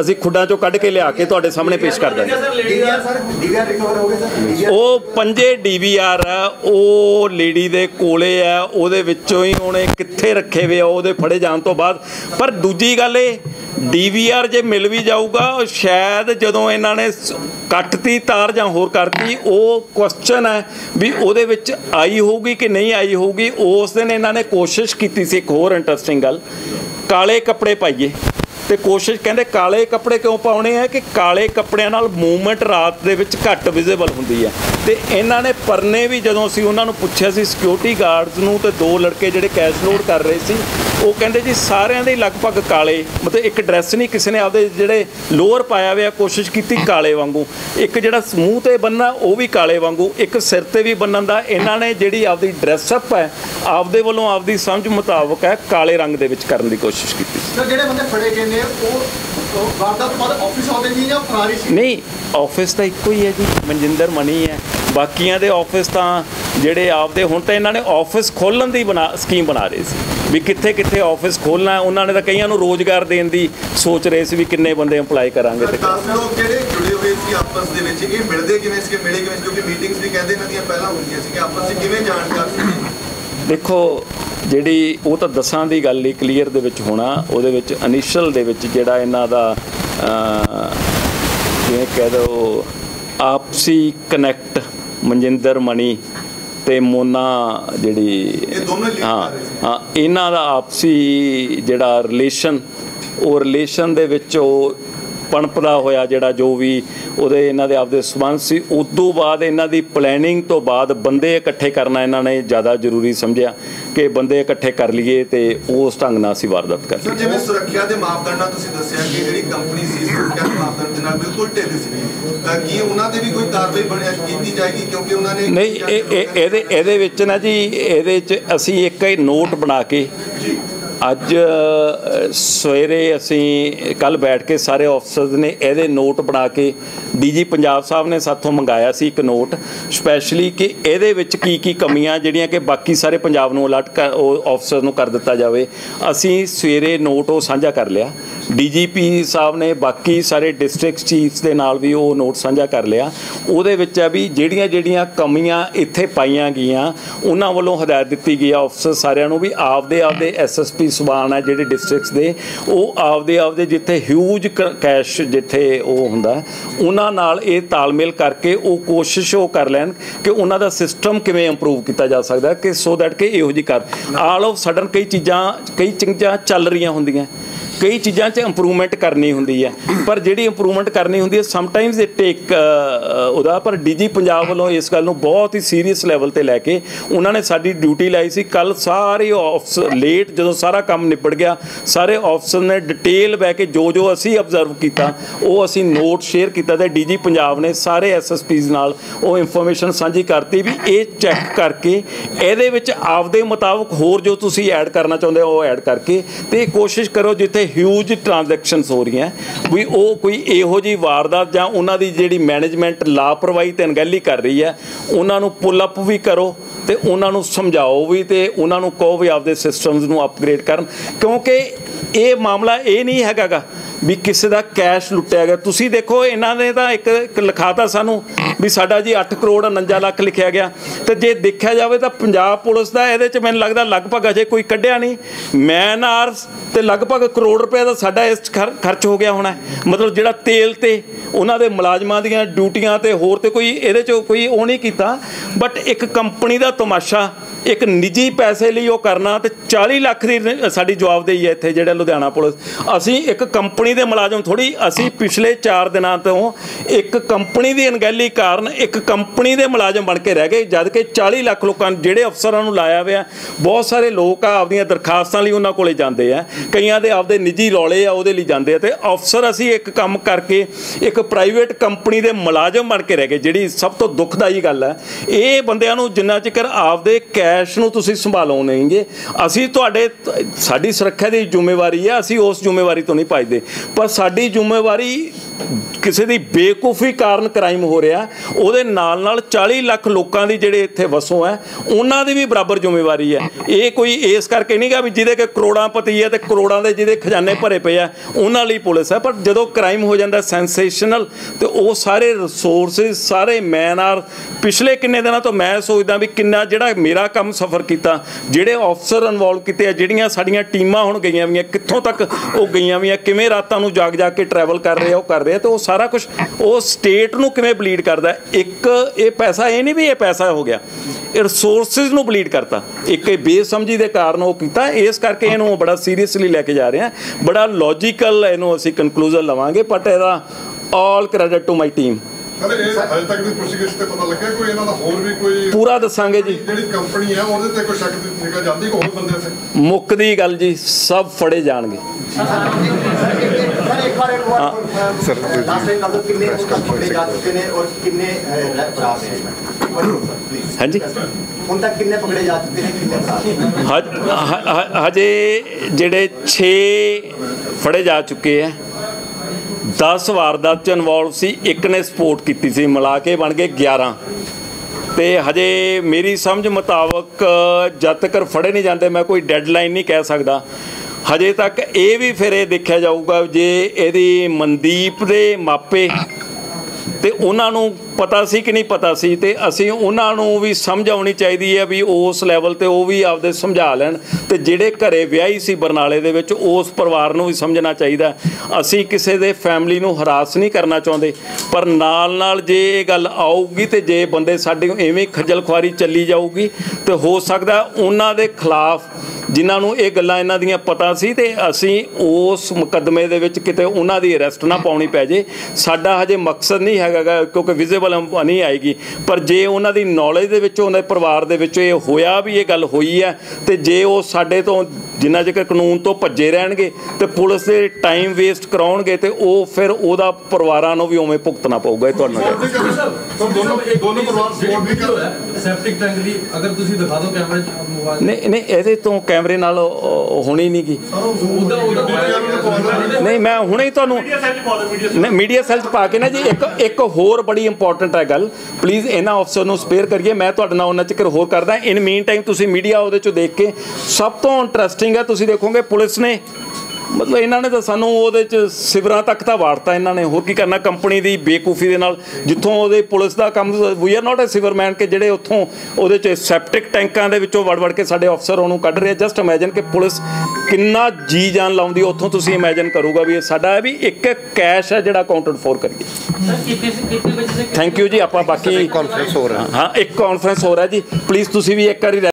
Speaker 1: ਅਸੀਂ ਖੁੱਡਾਂ 'ਚੋਂ ਕੱਢ ਕੇ ਲਿਆ ਕੇ ਤੁਹਾਡੇ ਸਾਹਮਣੇ ਪੇਸ਼ ਕਰ ਦਾਂਗੇ
Speaker 2: ਸਰ ਲੇਡੀ ਦਾ
Speaker 5: ਸਰ ਡੀਵੀਆਰ ਰਿਕਵਰ ਹੋ ਗਏ ਸਰ
Speaker 1: ਉਹ ਪੰਜੇ ਡੀਵੀਆਰ ਆ ਉਹ ਲੇਡੀ ਦੇ ਕੋਲੇ ਆ ਉਹਦੇ ਵਿੱਚੋਂ ਹੀ ਉਹਨੇ ਕਿੱਥੇ ਰੱਖੇ ਵੇ ਆ ਉਹਦੇ ਫੜੇ ਜਾਣ ਤੋਂ ਬਾਅਦ। ਪਰ ਦੂਜੀ ਗੱਲ ਇਹ ਡੀਵੀਆਰ ਜੇ ਮਿਲ ਵੀ ਜਾਊਗਾ ਉਹ ਸ਼ਾਇਦ ਜਦੋਂ ਇਹਨਾਂ ਨੇ ਸ- ਕੱਟਤੀ ਤਾਰ ਜਾਂ ਹੋਰ ਕਰਤੀ, ਉਹ ਕੁਐਸਚਨ ਹੈ ਵੀ ਉਹਦੇ ਵਿੱਚ ਆਈ ਹੋਊਗੀ ਕਿ ਨਹੀਂ ਆਈ ਹੋਊਗੀ। ਉਸ ਦਿਨ ਇਹਨਾਂ ਨੇ ਕੋਸ਼ਿਸ਼ ਕੀਤੀ ਸੀ ਇੱਕ ਹੋਰ ਇੰਟਰਸਟਿੰਗ ਗੱਲ। ਕਾਲੇ ਕੱਪੜੇ ਪਾਈਏ। ਤੇ ਕੋਸ਼ਿਸ਼ ਕਹਿੰਦੇ ਕਾਲੇ ਕੱਪੜੇ ਕਿਉਂ ਪਾਉਣੇ ਆ ਕਿ ਕਾਲੇ ਕੱਪੜਿਆਂ ਨਾਲ ਮੂਵਮੈਂਟ ਰਾਤ ਦੇ ਵਿੱਚ ਘੱਟ ਵਿਜ਼ੀਬਲ ਹੁੰਦੀ ਹੈ ਤੇ ਇਹਨਾਂ ਨੇ ਪਰਨੇ ਵੀ ਜਦੋਂ ਅਸੀਂ ਉਹਨਾਂ ਨੂੰ ਪੁੱਛਿਆ ਸੀ ਸਿਕਿਉਰਿਟੀ ਗਾਰਡਸ ਨੂੰ ਤੇ ਦੋ ਲੜਕੇ ਜਿਹੜੇ ਕੈਸ਼ ਲੋਡ ਕਰ ਰਹੇ ਸੀ, ਉਹ ਕਹਿੰਦੇ ਜੀ ਸਾਰਿਆਂ ਦੇ ਲਗਭਗ ਕਾਲੇ, ਮਤਲਬ ਇੱਕ ਡਰੈਸ ਨਹੀਂ, ਕਿਸੇ ਨੇ ਆਪਦੇ ਜਿਹੜੇ ਲੋਅਰ ਪਾਇਆ ਹੋਇਆ, ਕੋਸ਼ਿਸ਼ ਕੀਤੀ ਕਾਲੇ ਵਾਂਗੂ। ਇੱਕ ਜਿਹੜਾ ਸਮੂਹ ਤੇ ਬੰਨਣਾ ਉਹ ਵੀ ਕਾਲੇ ਵਾਂਗੂ। ਇੱਕ ਸਿਰ ਤੇ ਵੀ ਬੰਨਣ ਦਾ, ਇਹਨਾਂ ਨੇ ਜਿਹੜੀ ਆਪਦੀ ਡਰੈਸ ਅਪ ਹੈ, ਆਪਦੇ ਵੱਲੋਂ ਆਪਦੀ ਸਮਝ ਮੁਤਾਬਕ ਹੈ, ਕਾਲੇ ਰੰਗ ਦੇ ਵਿੱਚ ਕਰਨ ਦੀ ਕੋਸ਼ਿਸ਼ ਕੀਤੀ
Speaker 5: ਜਿਹੜੇ ਬੰਦੇ ਫੜੇ ਗਏ ਨੇ ਉਹ ਉਹ ਵਾਰਦਾਤ ਤੋਂ ਬਾਅਦ ਆਫਿਸ ਆਉਂਦੇ ਸੀ ਜਾਂ ਫਰਾਰੀ ਸੀ?
Speaker 1: ਨਹੀਂ ਆਫਿਸ ਤਾਂ ਇੱਕੋ ਹੀ ਹੈ ਜੀ ਮਨਜਿੰਦਰ ਮਣੀ ਹੈ। ਬਾਕੀਆਂ ਦੇ ਆਫਿਸ ਤਾਂ ਜਿਹੜੇ ਆਪਦੇ ਹੁਣ ਤਾਂ ਇਹਨਾਂ ਨੇ ਆਫਿਸ ਖੋਲਣ ਦੀ ਬਣਾ ਸਕੀਮ ਬਣਾ ਰਹੇ ਸੀ। ਵੀ ਕਿੱਥੇ ਕਿੱਥੇ ਆਫਿਸ ਖੋਲਣਾ ਉਹਨਾਂ ਨੇ ਤਾਂ ਕਈਆਂ ਨੂੰ ਰੋਜ਼ਗਾਰ ਦੇਣ ਦੀ ਸੋਚ ਰਹੇ ਸੀ ਵੀ ਕਿੰਨੇ ਬੰਦੇ ਅਪਲਾਈ ਕਰਾਂਗੇ ਤੇ
Speaker 6: 10 ਲੋਕ ਜਿਹੜੇ ਜੁੜੇ ਹੋਏ ਸੀ ਆਪਸ ਦੇ ਵਿੱਚ ਇਹ ਮਿਲਦੇ ਕਿਵੇਂ ਸੀ ਮਿਲੇ ਕਿਵੇਂ ਸੀ? ਕਿਉਂਕਿ ਮੀਟਿੰਗਸ ਵੀ ਕਹਿੰਦੇ ਇਹਨਾਂ ਦੀਆਂ ਪਹਿਲਾਂ ਹੁੰਦੀਆਂ ਸੀ ਕਿ ਆਪਸ ਵਿੱਚ ਕਿਵੇਂ ਜਾਣਕਾਰ ਸੀ?
Speaker 1: ਦੇਖੋ ਜਿਹੜੀ ਉਹ ਤਾਂ ਦਸਾਂ ਦੀ ਗੱਲ ਹੀ ਕਲੀਅਰ ਦੇ ਵਿੱਚ ਹੋਣਾ ਉਹਦੇ ਵਿੱਚ ਇਨੀਸ਼ੀਅਲ ਦੇ ਵਿੱਚ ਜਿਹੜਾ ਇਹਨਾਂ ਦਾ ਜਿਵੇਂ ਕਹਿ ਦੋ ਆਪਸੀ ਕਨੈਕਟ ਮਨਜਿੰਦਰ ਮਣੀ ਤੇ ਮੋਨਾ ਜਿਹੜੀ ਹਾਂ। ਹਾਂ ਇਹਨਾਂ ਦਾ ਆਪਸੀ ਜਿਹੜਾ ਰਿਲੇਸ਼ਨ ਉਹ ਰਿਲੇਸ਼ਨ ਦੇ ਵਿੱਚ ਉਹ ਪਣਪਦਾ ਹੋਇਆ ਜਿਹੜਾ ਜੋ ਵੀ ਉਹਦੇ ਇਹਨਾਂ ਦੇ ਆਪਦੇ ਸਬੰਧ ਸੀ ਉਦੋਂ ਬਾਅਦ ਇਹਨਾਂ ਦੀ ਪਲੈਨਿੰਗ ਤੋਂ ਬਾਅਦ ਬੰਦੇ ਇਕੱਠੇ ਕਰਨਾ ਇਹਨਾਂ ਨੇ ਜ਼ਿਆਦਾ ਜ਼ਰੂਰੀ ਸਮਝਿਆ ਕਿ ਬੰਦੇ ਇਕੱਠੇ ਕਰ ਲਈਏ ਤੇ ਉਸ ਢੰਗ ਨਾਲ ਅਸੀਂ ਵਾਰਦਾਤ ਕਰ
Speaker 6: ਸਰ ਜਿਵੇਂ ਸੁਰੱਖਿਆ ਦੇ ਮਾਪਦੰਡਾਂ ਤੁਸੀਂ ਦੱਸਿਆ ਕਿ ਜਿਹੜੀ ਕੰਪਨੀ ਸੀ ਸੁਰੱਖਿਆ ਦੇ ਮਾਪਦੰਡ ਦੇ ਨਾਲ ਬਿਲਕੁਲ ਢਿੱਲ ਸੀ। ਤਾਂ ਕੀ ਉਹਨਾਂ ਤੇ ਵੀ ਕੋਈ ਕਾਰਵਾਈ ਬਣਿਆ ਕੀਤੀ ਜਾਏਗੀ ਕਿਉਂਕਿ ਉਹਨਾਂ ਨੇ
Speaker 1: ਨਹੀਂ ਇਹ ਇਹ- ਇਹਦੇ ਇਹਦੇ ਵਿੱਚ ਨਾ ਜੀ ਇਹਦੇ 'ਚ ਅਸੀਂ ਇੱਕ ਹੀ ਨੋਟ ਬਣਾ ਕੇ
Speaker 6: ਜੀ।
Speaker 1: ਅੱਜ ਸਵੇਰੇ ਅਸੀਂ ਕੱਲ ਬੈਠ ਕੇ ਸਾਰੇ ਆਫਸਰਸ ਨੇ ਇਹਦੇ ਨੋਟ ਬਣਾ ਕੇ ਡੀਜੀ ਪੰਜਾਬ ਸਾਹਿਬ ਨੇ ਸਾਥੋਂ ਮੰਗਾਇਆ ਸੀ ਇੱਕ ਨੋਟ ਸਪੈਸ਼ਲੀ ਕਿ ਇਹਦੇ ਵਿੱਚ ਕੀ ਕੀ ਕਮੀਆਂ ਜਿਹੜੀਆਂ ਕਿ ਬਾਕੀ ਸਾਰੇ ਪੰਜਾਬ ਨੂੰ ਅਲਰਟ ਕਰ ਉਹ ਆਫਸਰ ਨੂੰ ਕਰ ਦਿੱਤਾ ਜਾਵੇ। ਅਸੀਂ ਸਵੇਰੇ ਨੋਟ ਉਹ ਸਾਂਝਾ ਕਰ ਲਿਆ। ਡੀਜੀਪੀ ਸਾਹਿਬ ਨੇ ਬਾਕੀ ਸਾਰੇ ਡਿਸਟ੍ਰਿਕਟ ਚੀਫਸ ਦੇ ਨਾਲ ਵੀ ਉਹ ਨੋਟ ਸਾਂਝਾ ਕਰ ਲਿਆ। ਉਹਦੇ ਵਿੱਚ ਆ ਵੀ ਜਿਹੜੀਆਂ ਜਿਹੜੀਆਂ ਕਮੀਆਂ ਇੱਥੇ ਪਾਈਆਂ ਗਈਆਂ, ਉਹਨਾਂ ਵੱਲੋਂ ਹਦਾਇਤ ਦਿੱਤੀ ਗਈ ਆ ਅਫਸਰ ਸਾਰਿਆਂ ਨੂੰ ਵੀ ਆਪਦੇ ਆਪਦੇ ਐਸਐਸਪੀ ਸੁਬਾਨ ਹੈ ਜਿਹੜੇ ਡਿਸਟ੍ਰਿਕਟਸ ਦੇ, ਉਹ ਆਪਦੇ ਆਪਦੇ ਜਿੱਥੇ ਹਿਊਜ ਕੈਸ਼ ਜਿੱਥੇ ਉਹ ਹੁੰਦਾ, ਉਹਨਾਂ ਨਾਲ ਇਹ ਤਾਲਮੇਲ ਕਰਕੇ ਉਹ ਕੋਸ਼ਿਸ਼ ਉਹ ਕਰ ਲੈਣ ਕਿ ਉਹਨਾਂ ਦਾ ਸਿਸਟਮ ਕਿਵੇਂ ਇੰਪਰੂਵ ਕੀਤਾ ਜਾ ਸਕਦਾ, ਕਿ ਸੋ ਦੈਟ ਕਿ ਇਹੋ ਜੀ ਕਰ। ਆਲ ਆਫ ਸਡਨ ਕਈ ਚੀਜ਼ਾਂ ਕਈ ਚੀਜ਼ਾਂ ਚੱਲ ਰਹੀਆਂ ਹੁੰਦੀਆਂ। ਕਈ ਚੀਜ਼ਾਂ 'ਚ ਇੰਪਰੂਵਮੈਂਟ ਕਰਨੀ ਹੁੰਦੀ ਹੈ। ਪਰ ਜਿਹੜੀ ਇੰਪਰੂਵਮੈਂਟ ਕਰਨੀ ਹੁੰਦੀ ਹੈ ਸਮਟਾਈਮਸ ਇਟ ਟੇਕ ਉਹਦਾ ਪਰ ਡੀਜੀ ਪੰਜਾਬ ਵੱਲੋਂ ਇਸ ਗੱਲ ਨੂੰ ਬਹੁਤ ਹੀ ਸੀਰੀਅਸ ਲੈਵਲ ਤੇ ਲੈ ਕੇ ਉਹਨਾਂ ਨੇ ਸਾਡੀ ਡਿਊਟੀ ਲਾਈ ਸੀ। ਕੱਲ ਸਾਰੇ ਆਫਸਰ ਲੇਟ ਜਦੋਂ ਸਾਰਾ ਕੰਮ ਨਿਬੜ ਗਿਆ, ਸਾਰੇ ਆਫਸਰ ਨੇ ਡਿਟੇਲ ਬਹਿ ਕੇ ਜੋ ਜੋ ਅਸੀਂ ਅਬਜ਼ਰਵ ਕੀਤਾ, ਉਹ ਅਸੀਂ ਨੋਟ ਸ਼ੇਅਰ ਕੀਤਾ ਤੇ ਡੀਜੀ ਪੰਜਾਬ ਨੇ ਸਾਰੇ ਐਸਐਸਪੀਜ਼ ਨਾਲ ਉਹ ਇਨਫੋਰਮੇਸ਼ਨ ਸਾਂਝੀ ਕਰਤੀ ਵੀ ਇਹ ਚੈੱਕ ਕਰਕੇ ਇਹਦੇ ਵਿੱਚ ਆਪਦੇ ਮੁਤਾਬਕ ਹੋਰ ਜੋ ਤੁਸੀਂ ਐਡ ਕਰਨਾ ਚਾਹੁੰਦੇ ਹੋ, ਉਹ ਐਡ ਕਰਕੇ ਤੇ ਕੋਸ਼ਿਸ਼ ਕਰੋ ਜਿੱਥੇ ਹਿਊਜ ਟ੍ਰਾਂਜੈਕਸ਼ਨਸ ਹੋ ਰਹੀਆਂ। ਵੀ ਉਹ ਕੋਈ ਇਹੋ ਜੀ ਵਾਰਦਾਤ ਜਾਂ ਉਹਨਾਂ ਦੀ ਜਿਹੜੀ ਮੈਨੇਜਮੈਂਟ ਲਾਪਰਵਾਹੀ ਤੇ ਅਣਗਹਿਲੀ ਕਰ ਰਹੀ ਹੈ, ਉਹਨਾਂ ਨੂੰ ਪੁੱਲ ਅਪ ਵੀ ਕਰੋ ਤੇ ਉਹਨਾਂ ਨੂੰ ਸਮਝਾਓ ਵੀ ਤੇ ਉਹਨਾਂ ਨੂੰ ਕਹੋ ਵੀ ਆਪਦੇ ਸਿਸਟਮਸ ਨੂੰ ਅਪਗ੍ਰੇਡ ਕਰਨ। ਕਿਉਂਕਿ ਇਹ ਮਾਮਲਾ ਇਹ ਨਹੀਂ ਹੈਗਾਗਾ ਵੀ ਕਿਸੇ ਦਾ ਕੈਸ਼ ਲੁੱਟਿਆ ਗਿਆ। ਤੁਸੀਂ ਦੇਖੋ, ਇਹਨਾਂ ਨੇ ਤਾਂ ਇੱਕ ਇੱਕ ਲਿਖਾਤਾ ਸਾਨੂੰ ਵੀ ਸਾਡਾ ਜੀ 8 ਕਰੋੜ 49 ਲੱਖ ਲਿਖਿਆ ਗਿਆ। ਤੇ ਜੇ ਦੇਖਿਆ ਜਾਵੇ ਤਾਂ ਪੰਜਾਬ ਪੁਲਿਸ ਦਾ ਇਹਦੇ ਚ ਮੈਨੂੰ ਲੱਗਦਾ ਲਗਭਗ ਅਜੇ ਕੋਈ ਕੱਢਿਆ ਨਹੀਂ। ਮੈਨ ਆਰਸ ਤੇ ਲਗਭਗ ਕਰੋੜ ਰੁਪਏ ਦਾ ਸਾਡਾ ਇਸ 'ਚ ਖਰ- ਖਰਚ ਹੋ ਗਿਆ ਹੋਣਾ ਮਤਲਬ ਜਿਹੜਾ ਤੇਲ ਤੇ ਉਹਨਾਂ ਦੇ ਮੁਲਾਜ਼ਮਾਂ ਦੀਆਂ ਡਿਊਟੀਆਂ ਤੇ ਹੋਰ ਤੇ ਕੋਈ ਇਹਦੇ ਚ ਕੋਈ ਉਹ ਨਹੀਂ ਕੀਤਾ। ਬਟ ਇੱਕ ਕੰਪਨੀ ਦਾ ਤਮਾਸ਼ਾ ਇੱਕ ਨਿੱਜੀ ਪੈਸੇ ਲਈ ਉਹ ਕਰਨਾ ਤੇ 40 ਲੱਖ ਦੀ ਸਾਡੀ ਜਵਾਬਦੇਹੀ ਹੈ ਇੱਥੇ ਜਿਹੜਾ ਲੁਧਿਆਣਾ ਪੁਲਿਸ। ਅਸੀਂ ਇੱਕ ਕੰਪਨੀ ਦੇ ਮੁਲਾਜ਼ਮ ਥੋੜੀ ਅਸੀਂ ਪਿਛਲੇ 4 ਦਿਨਾਂ ਤੋਂ ਇੱਕ ਕੰਪਨੀ ਦੀ ਅਣਗਹਿਲੀ ਕਾਰਨ ਇੱਕ ਕੰਪਨੀ ਦੇ ਮੁਲਾਜ਼ਮ ਬਣ ਕੇ ਰਹਿ ਗਏ, ਜਦ ਕਿ 40 ਲੱਖ ਲੋਕਾਂ ਜਿਹੜੇ ਅਫਸਰਾਂ ਨੂੰ ਲਾਇਆ ਹੋਇਆ, ਬਹੁਤ ਸਾਰੇ ਲੋਕ ਆ ਆਪਦੀਆਂ ਦਰਖਾਸਤਾਂ ਲਈ ਉਹਨਾਂ ਕੋਲੇ ਜਾਂਦੇ ਆ। ਕਈਆਂ ਦੇ ਆਪਦੇ ਨਿੱਜੀ ਰੌਲੇ ਆ ਉਹਦੇ ਲਈ ਜਾਂਦੇ ਆ ਤੇ ਅਫਸਰ ਅਸੀਂ ਇੱਕ ਕੰਮ ਕਰਕੇ ਇੱਕ ਪ੍ਰਾਈਵੇਟ ਕੰਪਨੀ ਦੇ ਮੁਲਾਜ਼ਮ ਬਣ ਕੇ ਰਹਿ ਗਏ, ਜਿਹੜੀ ਸਭ ਤੋਂ ਦੁਖਦਾਈ ਗੱਲ ਹੈ। ਇਹ ਬੰਦਿਆਂ ਨੂੰ ਜਿੰਨਾ ਚਿਰ ਆਪਦੇ ਕੈ ਕੈਸ਼ ਨੂੰ ਤੁਸੀਂ ਸੰਭਾਲੋ ਨਹੀਂਗੇ। ਅਸੀਂ ਤੁਹਾਡੇ ਸਾਡੀ ਸੁਰੱਖਿਆ ਦੀ ਜ਼ਿੰਮੇਵਾਰੀ ਹੈ, ਅਸੀਂ ਉਸ ਜ਼ਿੰਮੇਵਾਰੀ ਤੋਂ ਨਹੀਂ ਭੱਜਦੇ। ਪਰ ਸਾਡੀ ਜ਼ਿੰਮੇਵਾਰੀ ਕਿਸੇ ਦੀ ਬੇਕੂਫੀ ਕਾਰਨ ਕ੍ਰਾਈਮ ਹੋ ਰਿਹਾ, ਉਹਦੇ ਨਾਲ ਨਾਲ 40 ਲੱਖ ਲੋਕਾਂ ਦੀ ਜਿਹੜੇ ਇੱਥੇ ਵਸੋਂ ਹੈ, ਉਹਨਾਂ ਦੀ ਵੀ ਬਰਾਬਰ ਜ਼ਿੰਮੇਵਾਰੀ ਹੈ। ਇਹ ਕੋਈ ਇਸ ਕਰਕੇ ਨਹੀਂਗਾ ਵੀ ਜਿਹਦੇ ਕਿ ਕਰੋੜਾਂ ਪਤੀ ਹੈ ਤੇ ਕਰੋੜਾਂ ਦੇ ਜਿਹਦੇ ਖਜ਼ਾਨੇ ਭਰੇ ਪਏ ਆ, ਉਹਨਾਂ ਲਈ ਪੁਲਿਸ ਹੈ, ਪਰ ਜਦੋਂ ਕ੍ਰਾਈਮ ਹੋ ਜਾਂਦਾ ਸੈਂਸੇਸ਼ਨਲ, ਤੇ ਉਹ ਸਾਰੇ ਰਿਸੋਰਸਸ ਸਾਰੇ ਮੈਨ ਆਰ ਪਿਛਲੇ ਕਿੰਨੇ ਦਿਨਾਂ ਤੋਂ ਮੈਂ ਸੋਚਦਾ ਵੀ ਕਿੰਨਾ ਜਿਹੜਾ ਮੇਰਾ ਕੰਮ ਸਫਰ ਕੀਤਾ, ਜਿਹੜੇ ਅਫਸਰ ਇਨਵੋਲਵ ਕੀਤੇ ਆ, ਜਿਹੜੀਆਂ ਸਾਡੀਆਂ ਟੀਮਾਂ ਹੁਣ ਗਈਆਂ ਵੀਆਂ, ਕਿੱਥੋਂ ਤੱਕ ਉਹ ਗਈਆਂ ਵੀਆਂ, ਕਿਵੇਂ ਰਾਤਾਂ ਨੂੰ ਜਾਗ ਜਾਗ ਕੇ ਟਰੈਵਲ ਕਰ ਰਹੇ ਆ, ਉਹ ਕਰ ਰਹੇ ਆ ਤੇ ਉਹ ਸਾਰਾ ਕੁਝ ਉਹ ਸਟੇਟ ਨੂੰ ਕਿਵੇਂ ਬਲੀਡ ਕਰਦਾ। ਇੱਕ ਇਹ ਪੈਸਾ ਇਹ ਨਹੀਂ ਵੀ ਇਹ ਪੈਸਾ ਹੋ ਗਿਆ। ਇਹ ਰਿਸੋਰਸਸ ਨੂੰ ਬਲੀਡ ਕਰਤਾ। ਇੱਕ ਇਹ ਬੇਸਮਝੀ ਦੇ ਕਾਰਨ ਉਹ ਕੀਤਾ। ਇਸ ਕਰਕੇ ਇਹਨੂੰ ਬੜਾ ਸੀਰੀਅਸਲੀ ਲੈ ਕੇ ਜਾ ਰਹੇ ਹਾਂ। ਬੜਾ ਲੌਜੀਕਲ ਇਹਨੂੰ ਅਸੀਂ ਕਨਕਲੂਜਨ ਲਵਾਂਗੇ ਬਟ ਇਹਦਾ all credit to my team
Speaker 4: ਦੀ ਤੇ ਦਾ
Speaker 1: ਪੂਰਾ ਦੱਸਾਂਗੇ ਜੀ।
Speaker 4: ਜਿਹੜੀ ਕੰਪਨੀ ਹੈ ਉਹਦੇ ਤੇ ਕੋਈ ਸ਼ੱਕ ਦੀ ਨਿਕਲ ਜਾਂਦੀ ਕੋਈ ਹੋਰ ਬੰਦੇ ਸੇ
Speaker 1: ਮੁੱਕਦੀ ਗੱਲ ਜੀ ਸਭ ਫੜੇ ਜਾਣਗੇ।
Speaker 5: ਸਰ
Speaker 1: ਹਾਂਜੀ।
Speaker 5: ਹੁਣ ਤੱਕ ਕਿੰਨੇ ਪਕੜੇ ਜਾ ਚੁੱਕੇ ਨੇ ਕਿੰਨੇ
Speaker 1: ਹਜ- ਜਿਹੜੇ 6 ਫੜੇ ਜਾ ਚੁੱਕੇ ਹੈ 10 ਵਾਰਦਾਤ ਚ ਇਨਵੋਲਵ ਸੀ ਇੱਕ ਨੇ ਸਪੋਰਟ ਕੀਤੀ ਸੀ ਮਿਲਾ ਕੇ ਬਣ ਗਏ 11 ਤੇ ਹਜੇ ਮੇਰੀ ਸਮਝ ਮੁਤਾਬਕ ਜਦ ਤੱਕ ਫੜੇ ਨਹੀਂ ਜਾਂਦੇ ਮੈਂ ਕੋਈ ਡੈਡਲਾਈਨ ਨਹੀਂ ਕਹਿ ਸਕਦਾ। ਹਜੇ ਤੱਕ ਇਹ ਵੀ ਫਿਰ ਇਹ ਦੇਖਿਆ ਜਾਊਗਾ ਜੇ ਇਹਦੀ ਮਨਦੀਪ ਦੇ ਮਾਪੇ ਤੇ ਉਹਨਾਂ ਨੂੰ ਪਤਾ ਸੀ ਕਿ ਨਹੀਂ ਪਤਾ ਸੀ ਤੇ ਅਸੀਂ ਉਹਨਾਂ ਨੂੰ ਵੀ ਸਮਝ ਆਉਣੀ ਚਾਹੀਦੀ ਹੈ ਵੀ ਉਸ ਲੈਵਲ ਤੇ ਉਹ ਵੀ ਆਪਦੇ ਸਮਝਾ ਲੈਣ ਤੇ ਜਿਹੜੇ ਘਰੇ ਵਿਆਹੀ ਸੀ ਬਰਨਾਲੇ ਦੇ ਵਿੱਚ ਉਸ ਪਰਿਵਾਰ ਨੂੰ ਵੀ ਸਮਝਣਾ ਚਾਹੀਦਾ। ਅਸੀਂ ਕਿਸੇ ਦੇ ਫੈਮਿਲੀ ਨੂੰ ਹਰਾਸ ਨਹੀਂ ਕਰਨਾ ਚਾਹੁੰਦੇ, ਪਰ ਨਾਲ ਨਾਲ ਜੇ ਇਹ ਗੱਲ ਆਊਗੀ ਤੇ ਜੇ ਬੰਦੇ ਸਾਡੇ ਐਵੇਂ ਖੱਜਲ ਖੁਆਰੀ ਚੱਲੀ ਜਾਊਗੀ ਤੇ ਹੋ ਸਕਦਾ ਉਹਨਾਂ ਦੇ ਖਿਲਾਫ ਜਿਨ੍ਹਾਂ ਨੂੰ ਇਹ ਗੱਲਾਂ ਇਹਨਾਂ ਦੀਆਂ ਪਤਾ ਸੀ ਤੇ ਅਸੀਂ ਉਸ ਮੁਕੱਦਮੇ ਦੇ ਵਿੱਚ ਕਿਤੇ ਉਹਨਾਂ ਦੀ ਅਰੈਸਟ ਨਾ ਪਾਉਣੀ ਪੈ ਜੇ। ਸਾਡਾ ਹਜੇ ਮਕਸਦ ਨਹੀਂ ਹੈਗਾ ਗਾ, ਕਿਉਂਕਿ ਵਿਜ਼ੀਬਲ ਨਹੀਂ ਆਏਗੀ। ਪਰ ਜੇ ਉਹਨਾਂ ਦੀ ਨੌਲੇਜ ਦੇ ਵਿੱਚ ਉਹਨਾਂ ਦੇ ਪਰਿਵਾਰ ਦੇ ਵਿੱਚ ਇਹ ਹੋਇਆ ਵੀ ਇਹ ਗੱਲ ਹੋਈ ਹੈ ਤੇ ਜੇ ਉਹ ਸਾਡੇ ਤੋਂ ਜਿੰਨਾ ਚਿਰ ਕਾਨੂੰਨ ਤੋਂ ਭੱਜੇ ਰਹਿਣਗੇ ਤੇ ਪੁਲਿਸ ਦੇ ਟਾਈਮ ਵੇਸਟ ਕਰਾਉਣਗੇ ਤੇ ਉਹ ਫਿਰ ਉਹਦਾ ਪਰਿਵਾਰਾਂ ਨੂੰ ਵੀ ਉਵੇਂ ਭੁਗਤਣਾ ਪਊਗਾ ਇਹ ਤੁਹਾਨੂੰ
Speaker 4: ਦੋਨੋਂ ਦੋਨੋਂ ਪਰਿਵਾਰ ਸਪੋਰਟ ਨਹੀਂ ਕਰ
Speaker 2: ਸੈਪਟਿਕ ਟੈਂਕ ਦੀ ਅਗਰ ਤੁਸੀਂ ਦਿਖਾ ਦਿਓ ਕੈਮਰੇ 'ਚ ਮੋਬਾਈਲ
Speaker 1: ਨਹੀਂ ਨਹੀਂ ਇਹਦੇ ਤੋਂ ਕੈਮਰੇ ਨਾਲ ਹੋਣੀ ਨਹੀਂ ਗੀ।
Speaker 2: ਉਹਦਾ ਉਹਦਾ
Speaker 1: ਨਹੀਂ ਮੈਂ ਹੁਣੇ ਹੀ ਤੁਹਾਨੂੰ ਨਹੀਂ ਮੀਡੀਆ ਸੈੱਲ ਚ ਪਾ ਕੇ ਨਾ ਜੀ ਇੱਕ ਇੱਕ ਹੋਰ ਬੜੀ ਇੰਪੋਰਟੈਂਟ ਹੈ ਗੱਲ। ਪਲੀਜ਼ ਇਹਨਾਂ ਅਫਸਰ ਨੂੰ ਸਪੇਅਰ ਕਰੀਏ ਮੈਂ ਤੁਹਾਡੇ ਨਾਲ ਉਹਨਾਂ ਚੱਕਰ ਹੋਰ ਕਰਦਾ। ਇਨ ਮੀਨ ਟਾਈਮ ਤੁਸੀਂ ਮੀਡੀਆ ਉਹਦੇ ਚੋਂ ਦੇਖ ਕੇ ਸਭ ਤੋਂ ਇੰਟਰਸਟਿੰਗ ਹੈ ਤੁਸੀਂ ਦੇਖੋਗੇ ਪੁਲਿਸ ਨੇ ਮਤਲਬ ਇਹਨਾਂ ਨੇ ਤਾਂ ਸਾਨੂੰ ਉਹਦੇ ਚ ਸਿਵਰਾਂ ਤੱਕ ਤਾਂ ਵਾੜਤਾ ਇਹਨਾਂ ਨੇ। ਹੋਰ ਕੀ ਕਰਨਾ? ਕੰਪਨੀ ਦੀ ਬੇਕੂਫੀ ਦੇ ਨਾਲ ਜਿੱਥੋਂ ਉਹਦੇ ਪੁਲਿਸ ਦਾ ਕੰਮ ਵੀ ਆਰ ਨਾਟ ਅ ਸਿਵਰਮੈਨ ਕਿ ਜਿਹੜੇ ਉੱਥੋਂ ਉਹਦੇ ਚ ਸੈਪਟਿਕ ਟੈਂਕਾਂ ਦੇ ਵਿੱਚੋਂ ਵੜ ਵੜ ਕੇ ਸਾਡੇ ਅਫਸਰ ਉਹਨੂੰ ਕੱਢ ਰਹੇ ਜਸਟ ਇਮੇਜਿਨ ਕਿ ਪੁਲਿਸ ਕਿੰਨਾ ਜੀ ਜਾਨ ਲਾਉਂਦੀ ਉੱਥੋਂ ਤੁਸੀਂ ਇਮੇਜਿਨ ਕਰੂਗਾ ਵੀ ਇਹ ਸਾਡਾ ਵੀ ਇੱਕ ਕੈਸ਼ ਹੈ ਜਿਹੜਾ ਅਕਾਊਂਟਡ ਫੋਰ ਕਰੀਏ। ਥੈਂਕ ਯੂ ਜੀ ਆਪਾਂ ਬਾਕੀ ਕਾਨਫਰੰਸ ਹੋ ਰਿਹਾ। ਹਾਂ ਇੱਕ ਕਾਨਫਰੰਸ ਹੋ ਰਿਹਾ ਜੀ। ਪਲੀਜ਼ ਤੁਸੀਂ ਵੀ ਇੱਕ ਵਾਰੀ